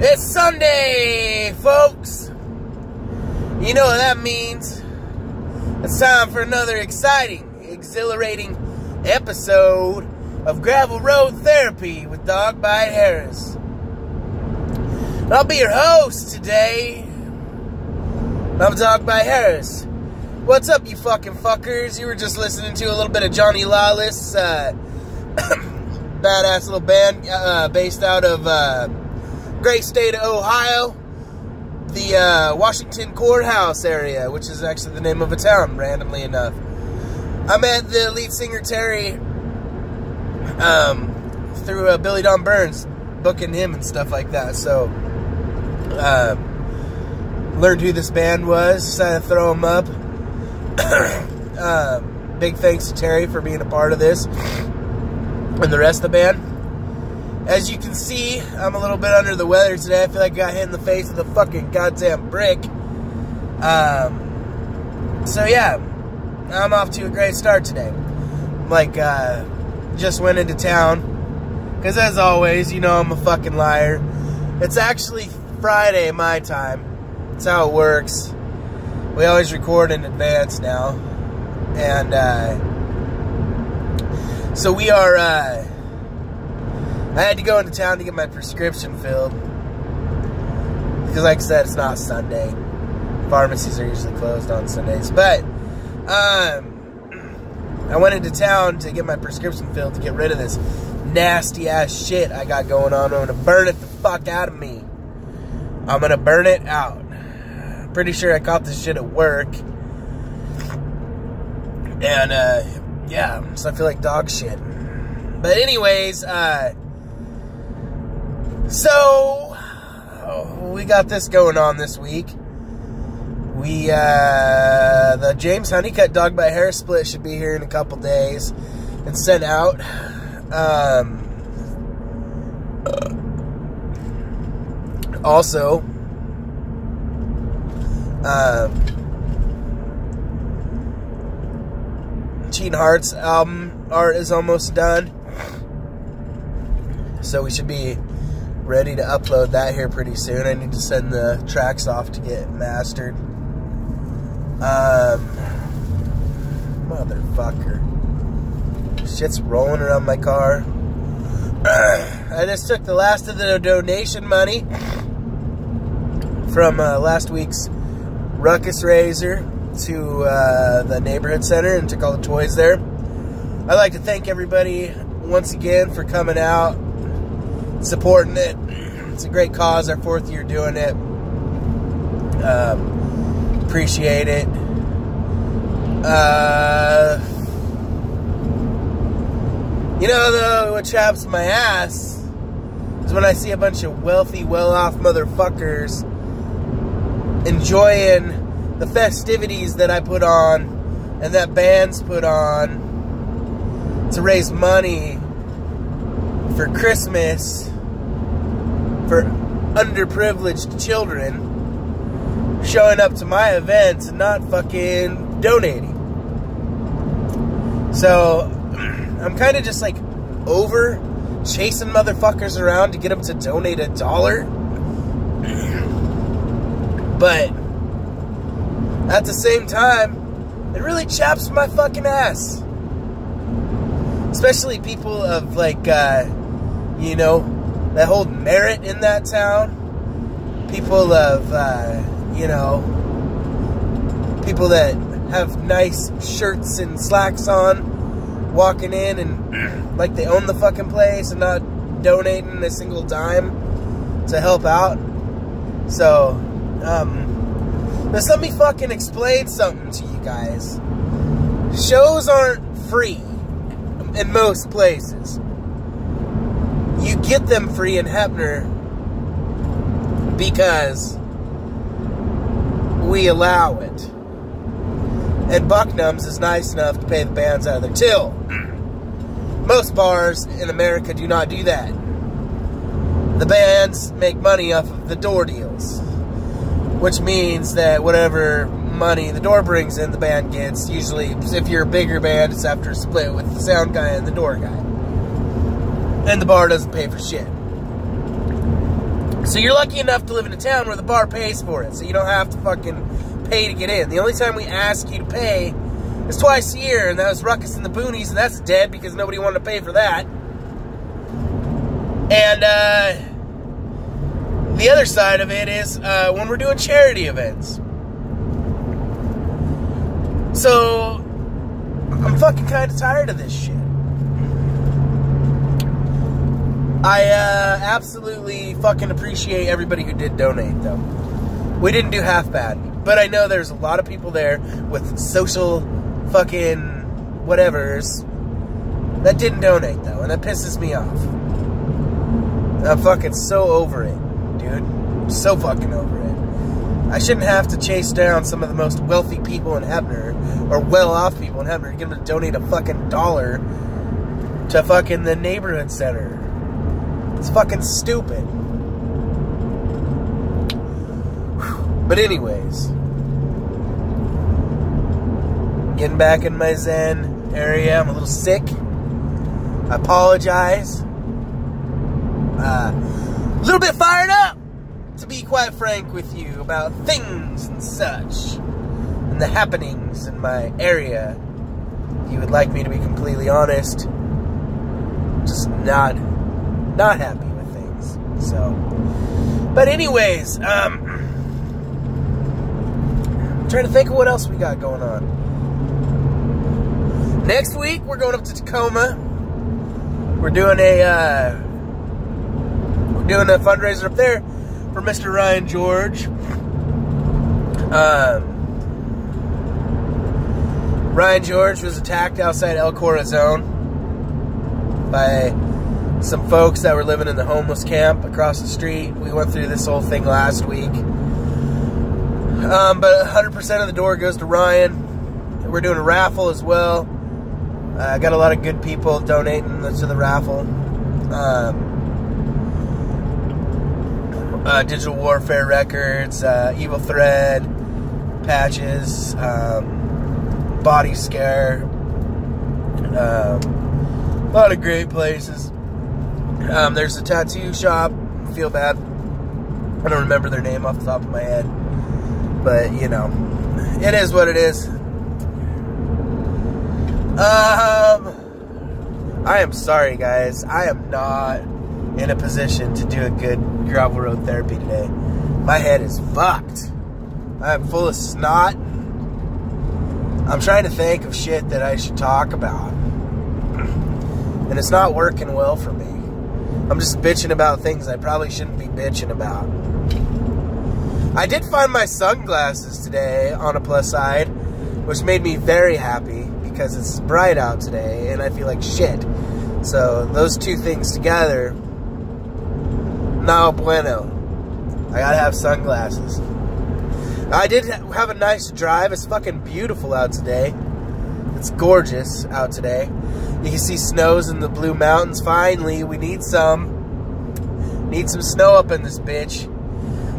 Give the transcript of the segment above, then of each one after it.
It's Sunday, folks. You know what that means. It's time for another exciting, exhilarating episode of Gravel Road Therapy with Dog Bite Harris. I'll be your host today. I'm Dog Bite Harris. What's up, you fucking fuckers? You were just listening to a little bit of Johnny Lawless, uh, badass little band uh, based out of uh, great state of Ohio, the uh, Washington Courthouse area, which is actually the name of a town, randomly enough. I met the lead singer Terry um, through uh, Billy Don Burns, booking him and stuff like that. So, uh, learned who this band was, decided to throw him up. uh, big thanks to Terry for being a part of this and the rest of the band. As you can see, I'm a little bit under the weather today. I feel like I got hit in the face with a fucking goddamn brick. Um, so yeah, I'm off to a great start today. Like, uh, just went into town. Because as always, you know I'm a fucking liar. It's actually Friday my time. That's how it works. We always record in advance now. And, uh, so we are, uh, I had to go into town to get my prescription filled. Because, like I said, it's not Sunday. Pharmacies are usually closed on Sundays. But, um, I went into town to get my prescription filled to get rid of this nasty ass shit I got going on. I'm gonna burn it the fuck out of me. I'm gonna burn it out. Pretty sure I caught this shit at work. And, uh, yeah, so I feel like dog shit. But anyways, uh, so we got this going on this week. We uh, the James Honeycutt Dog Bite Harris split should be here in a couple days and sent out. Um, also, uh, Cheating Hearts album art is almost done. So we should be ready to upload that here pretty soon. I need to send the tracks off to get mastered. Um, motherfucker. Shit's rolling around my car. I just took the last of the donation money from uh, last week's Ruckus Raiser to uh, the neighborhood center and took all the toys there. I'd like to thank everybody once again for coming out, supporting it. It's a great cause, our fourth year doing it. Um, appreciate it. Uh, you know, though, what chaps my ass is when I see a bunch of wealthy, well off motherfuckers enjoying the festivities that I put on and that bands put on to raise money for Christmas for underprivileged children showing up to my events and not fucking donating. So, I'm kind of just like over chasing motherfuckers around to get them to donate a dollar. But at the same time, it really chaps my fucking ass. Especially people of like, uh, you know, that hold merit in that town. People of, uh, you know, people that have nice shirts and slacks on, walking in and like they own the fucking place and not donating a single dime to help out. So, um, just let me fucking explain something to you guys. Shows aren't free in most places. You get them free in Heppner because we allow it. And Bucknums is nice enough to pay the bands out of their till. Most bars in America do not do that. The bands make money off of the door deals, which means that whatever money the door brings in, the band gets. Usually, if you're a bigger band, it's after a split with the sound guy and the door guy. And the bar doesn't pay for shit. So you're lucky enough to live in a town where the bar pays for it, so you don't have to fucking pay to get in. The only time we ask you to pay is twice a year, and that was Ruckus in the Boonies, and that's dead because nobody wanted to pay for that. And uh, the other side of it is uh, when we're doing charity events. So I'm fucking kind of tired of this shit. I uh, absolutely fucking appreciate everybody who did donate, though. We didn't do half bad, but I know there's a lot of people there with social fucking whatevers that didn't donate, though, and that pisses me off. I'm fucking so over it, dude. So fucking over it. I shouldn't have to chase down some of the most wealthy people in Heppner, or well-off people in Heppner, to get them to donate a fucking dollar to fucking the neighborhood center. It's fucking stupid. But anyways, getting back in my zen area. I'm a little sick. I apologize. Uh, a little bit fired up, to be quite frank with you, about things and such, and the happenings in my area. If you would like me to be completely honest, just not not happy with things. So, but anyways, um, I'm trying to think of what else we got going on. Next week we're going up to Tacoma. We're doing a uh, we're doing a fundraiser up there for Mr. Ryan George. Um, Ryan George was attacked outside El Corazon by some folks that were living in the homeless camp across the street. We went through this whole thing last week. Um, but 100% of the door goes to Ryan. We're doing a raffle as well. I uh, got a lot of good people donating to the raffle. Um, uh, Digital Warfare Records, uh, Evil Thread, Patches, um, Body Scare, um, a lot of great places. Um, there's a tattoo shop. Feel bad. I don't remember their name off the top of my head. But, you know, it is what it is. Um, I am sorry, guys. I am not in a position to do a good gravel road therapy today. My head is fucked. I'm full of snot. I'm trying to think of shit that I should talk about. And it's not working well for me. I'm just bitching about things I probably shouldn't be bitching about. I did find my sunglasses today on a plus side, which made me very happy because it's bright out today and I feel like shit. So those two things together, no bueno. I gotta have sunglasses. I did have a nice drive. It's fucking beautiful out today. It's gorgeous out today. You can see snows in the Blue Mountains. Finally, we need some. Need some snow up in this bitch.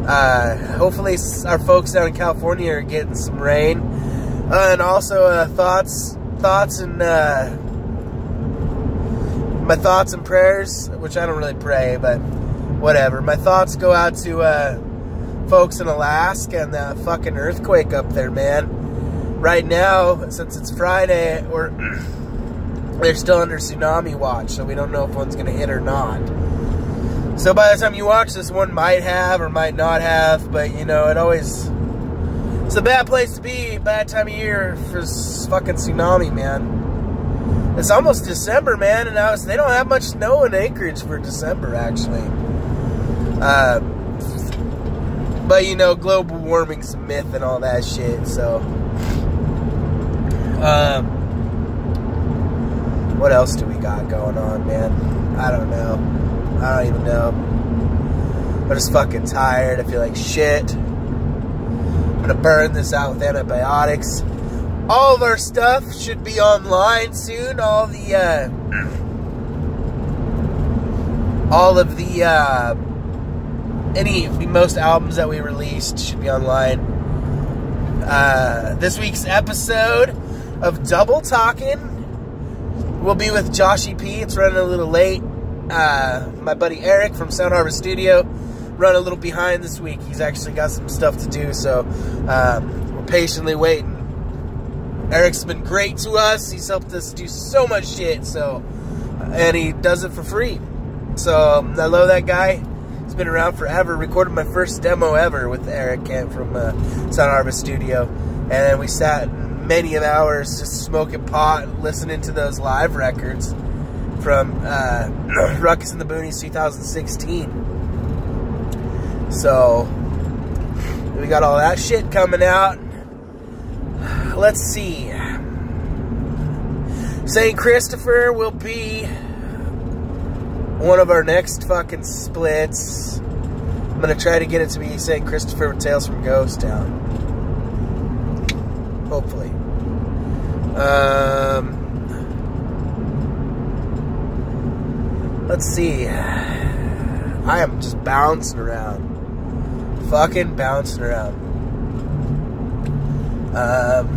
Uh, hopefully, our folks down in California are getting some rain. Uh, and also, uh, thoughts, thoughts, and uh, my thoughts and prayers, which I don't really pray, but whatever. My thoughts go out to uh, folks in Alaska and the fucking earthquake up there, man. Right now, since it's Friday, or they're still under tsunami watch, so we don't know if one's gonna hit or not. So by the time you watch this, one might have or might not have, but you know, it always it's a bad place to be, bad time of year for fucking tsunami, man. It's almost December, man, and I was, they don't have much snow in Anchorage for December, actually. Uh, but you know, global warming's a myth and all that shit. So, um, what else do we got going on, man? I don't know. I don't even know. I'm just fucking tired. I feel like shit. I'm gonna burn this out with antibiotics. All of our stuff should be online soon. All the, uh, all of the, uh, any most albums that we released should be online. Uh, this week's episode of Double Talking will be with Joshy P. It's running a little late. Uh, my buddy Eric from Sound Harvest Studio run a little behind this week. He's actually got some stuff to do, so um, we're patiently waiting. Eric's been great to us. He's helped us do so much shit, so and he does it for free. So I love that guy. He's been around forever. Recorded my first demo ever with Eric Kent from uh, Sound Harvest Studio. And we sat many of hours just smoking pot, listening to those live records from uh, Ruckus in the Boonies 2016. So, we got all that shit coming out. Let's see. St. Christopher will be one of our next fucking splits. I'm gonna try to get it to be St. Christopher with Tales from Ghost Town. Hopefully. Um, let's see. I am just bouncing around. Fucking bouncing around. Um,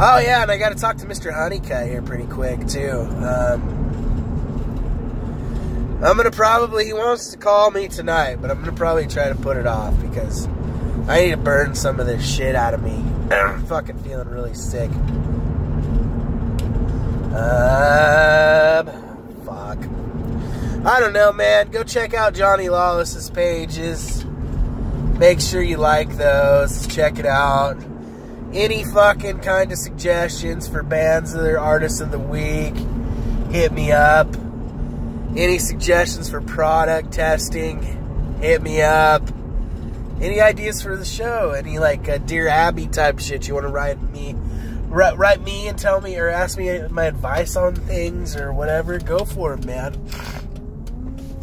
oh yeah, and I gotta talk to Mr. Honeycutt here pretty quick too. Um, I'm gonna probably, he wants to call me tonight, but I'm gonna probably try to put it off because I need to burn some of this shit out of me. I'm fucking feeling really sick. Um, fuck. I don't know, man. Go check out Johnny Lawless's pages. Make sure you like those. Check it out. Any fucking kind of suggestions for bands or artists of the week, hit me up. Any suggestions for product testing? Hit me up. Any ideas for the show? Any like uh, Dear Abby type shit you want to write me? write, write me and tell me or ask me my advice on things or whatever, go for it, man.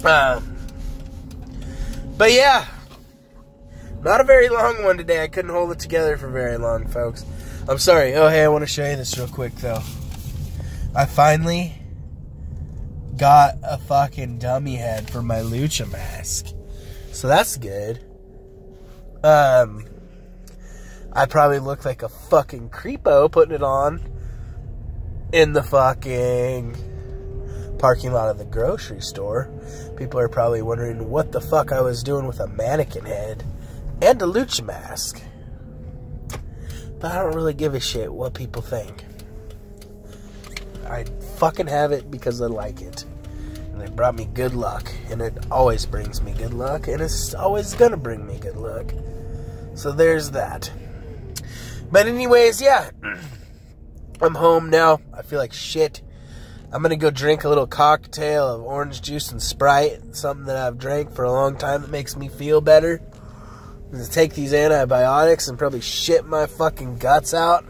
Uh, but yeah, not a very long one today. I couldn't hold it together for very long, folks. I'm sorry. Oh, hey, I want to show you this real quick, though. I finally got a fucking dummy head for my lucha mask. So that's good. Um, I probably look like a fucking creepo putting it on in the fucking parking lot of the grocery store. People are probably wondering what the fuck I was doing with a mannequin head and a lucha mask. But I don't really give a shit what people think. I fucking have it because I like it. And it brought me good luck. And it always brings me good luck. And it's always gonna bring me good luck. So there's that. But, anyways, yeah. I'm home now. I feel like shit. I'm gonna go drink a little cocktail of orange juice and Sprite, something that I've drank for a long time that makes me feel better. I'm gonna take these antibiotics and probably shit my fucking guts out.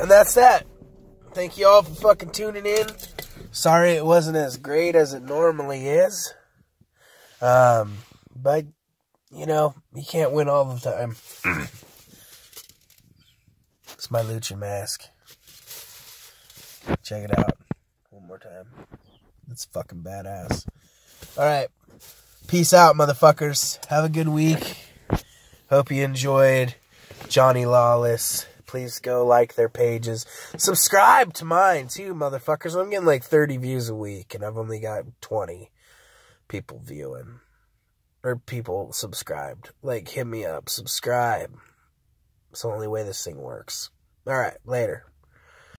And that's that. Thank you all for fucking tuning in. Sorry it wasn't as great as it normally is. Um, but, you know, you can't win all the time. it's my lucha mask. Check it out one more time. It's fucking badass. All right. Peace out, motherfuckers. Have a good week. Hope you enjoyed Johnny Lawless. Please go like their pages. Subscribe to mine too, motherfuckers. I'm getting like 30 views a week, and I've only got 20 people viewing. Or people subscribed. Like, hit me up. Subscribe. It's the only way this thing works. Alright, later.